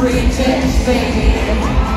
reject, me.